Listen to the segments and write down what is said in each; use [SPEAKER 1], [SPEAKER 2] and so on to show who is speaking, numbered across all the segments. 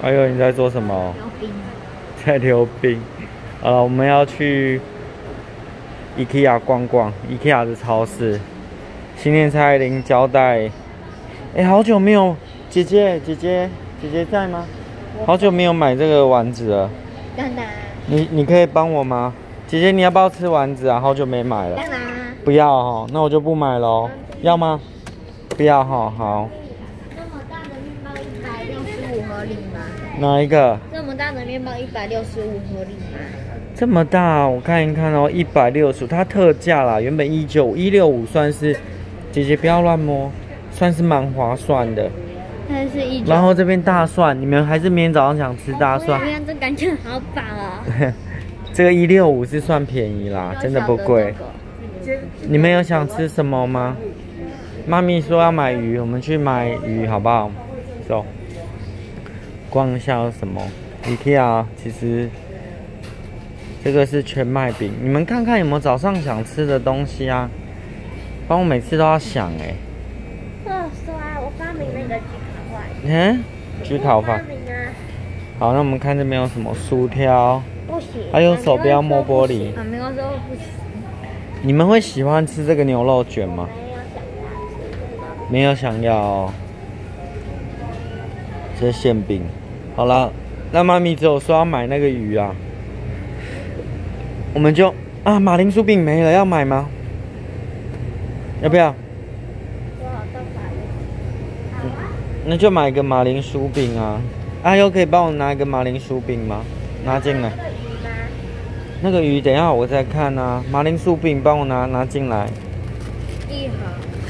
[SPEAKER 1] 哎呦，你在做什么？
[SPEAKER 2] 溜冰。
[SPEAKER 1] 在溜冰。好了，我们要去 IKEA 逛逛，IKEA 的超市。新年蔡依林交代，哎，好久没有，姐姐，姐姐，姐姐在吗？好久没有买这个丸子了。
[SPEAKER 2] 当然。
[SPEAKER 1] 你你可以帮我吗？姐姐，你要不要吃丸子啊？好久没买了。
[SPEAKER 2] 当然。
[SPEAKER 1] 不要哈，那我就不买喽。要吗？不要哈，好。
[SPEAKER 2] 这么大的面包一百六十五合理吗？
[SPEAKER 1] 哪一个？
[SPEAKER 2] 这么大的面包一百六十五合理吗？
[SPEAKER 1] 这么大，我看一看哦，一百六十五，它特价啦，原本一九一六五算是，姐姐不要乱摸，算是蛮划算的。
[SPEAKER 2] 它是一。
[SPEAKER 1] 然后这边大蒜，你们还是明天早上想吃大蒜？
[SPEAKER 2] 哎呀，这感觉好饱啊！
[SPEAKER 1] 这个一六五是算便宜啦，真的不贵。你们有想吃什么吗？妈咪说要买鱼，我们去买鱼好不好？走，逛一下有什么？IKEA 其实这个是全麦饼，你们看看有没有早上想吃的东西啊？帮我每次都要想哎。
[SPEAKER 2] 我说啊，我发明那个焗烤饭。
[SPEAKER 1] 嗯，焗烤饭。好，那我们看这边有什么薯条？不行。还有手不要摸玻璃。
[SPEAKER 2] 啊，没有说不行。
[SPEAKER 1] 你们会喜欢吃这个牛肉卷吗？没有想要，这馅饼。好了，那妈咪只有说要买那个鱼啊，我们就啊，马铃薯饼没了，要买吗？要不要？那就买个马铃薯饼啊！阿优可以帮我拿一个马铃薯饼吗？拿进来。那个鱼，等一下我再看啊。马铃薯饼帮我拿拿进来。一盒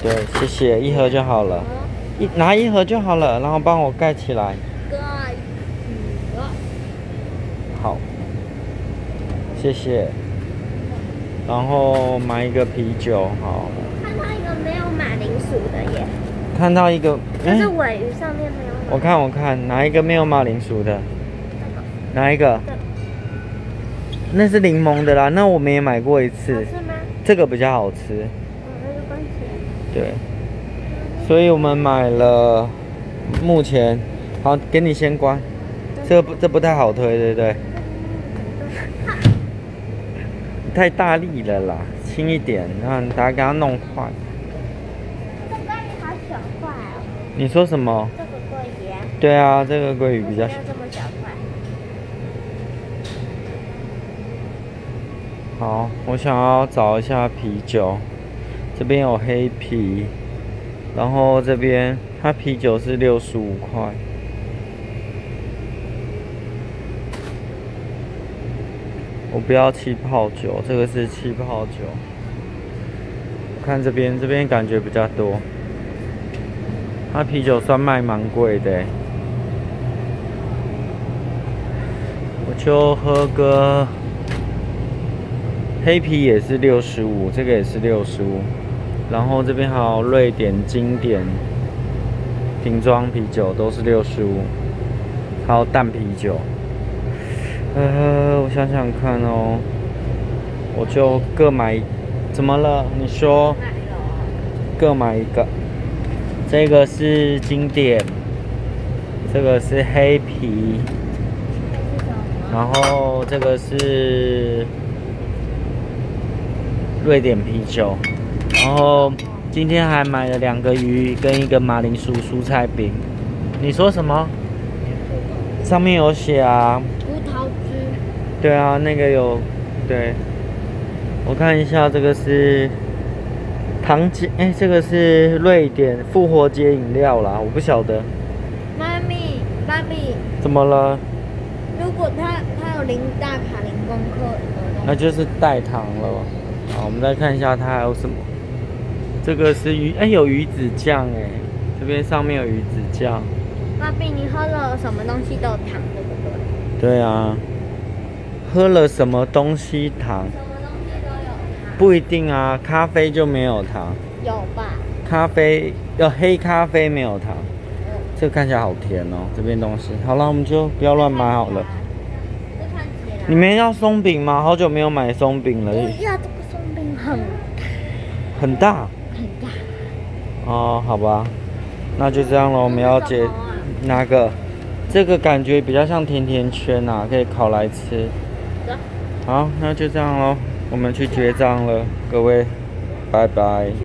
[SPEAKER 1] 对，谢谢，一盒就好了，一拿一盒就好了，然后帮我盖起来。盖起好，谢谢。然后买一个啤酒，好。
[SPEAKER 2] 看到一个没有马铃薯的耶。
[SPEAKER 1] 看到一个，
[SPEAKER 2] 就是尾鱼上面没有。
[SPEAKER 1] 我看我看，哪一个没有马铃薯的？哪一个？那是柠檬的啦，那我们也买过一次。
[SPEAKER 2] 是吗？
[SPEAKER 1] 这个比较好吃。对，所以我们买了，目前好给你先关，这不这不太好推，对不对？太大力了啦，轻一点，让大家给它弄坏。
[SPEAKER 2] 这个鲑鱼好小块哦。
[SPEAKER 1] 你说什么？
[SPEAKER 2] 这个鲑鱼。
[SPEAKER 1] 对啊，这个鲑鱼比较
[SPEAKER 2] 小。这么小块。
[SPEAKER 1] 好，我想要找一下啤酒。这边有黑啤，然后这边它啤酒是六十五块。我不要气泡酒，这个是气泡酒。看这边，这边感觉比较多。它啤酒算卖蛮贵的，我就喝个黑啤也是六十五，这个也是六十五。然后这边还有瑞典经典瓶装啤酒，都是六十五，还有淡啤酒。呃，我想想看哦，我就各买，怎么了？你说？各买一个。这个是经典，这个是黑啤，然后这个是瑞典啤酒。然后今天还买了两个鱼跟一个马铃薯蔬菜饼。你说什么？上面有写啊。
[SPEAKER 2] 葡萄汁。
[SPEAKER 1] 对啊，那个有。对。我看一下，这个是糖精。哎，这个是瑞典复活节饮料啦，我不晓得。
[SPEAKER 2] 妈咪，妈咪。
[SPEAKER 1] 怎么了？
[SPEAKER 2] 如果它它有零大卡零公克
[SPEAKER 1] 那就是代糖了。好，我们再看一下它还有什么。这个是鱼，哎，有鱼子酱哎，这边上面有鱼子酱。
[SPEAKER 2] 爸比，你喝了什么东西都有糖，对不对？
[SPEAKER 1] 对啊，喝了什么东西糖？
[SPEAKER 2] 什么东西都有糖？
[SPEAKER 1] 不一定啊，咖啡就没有糖。
[SPEAKER 2] 有吧？
[SPEAKER 1] 咖啡要黑咖啡没有糖。这个看起来好甜哦，这边东西。好了，我们就不要乱买好了。你们要松饼吗？好久没有买松饼了。
[SPEAKER 2] 要这个松饼很
[SPEAKER 1] 很大。哦，好吧，那就这样了。我们要解哪个？这个感觉比较像甜甜圈呐、可以烤来吃。
[SPEAKER 2] 走。
[SPEAKER 1] 好，那就这样喽，我们去结账了，各位，拜拜。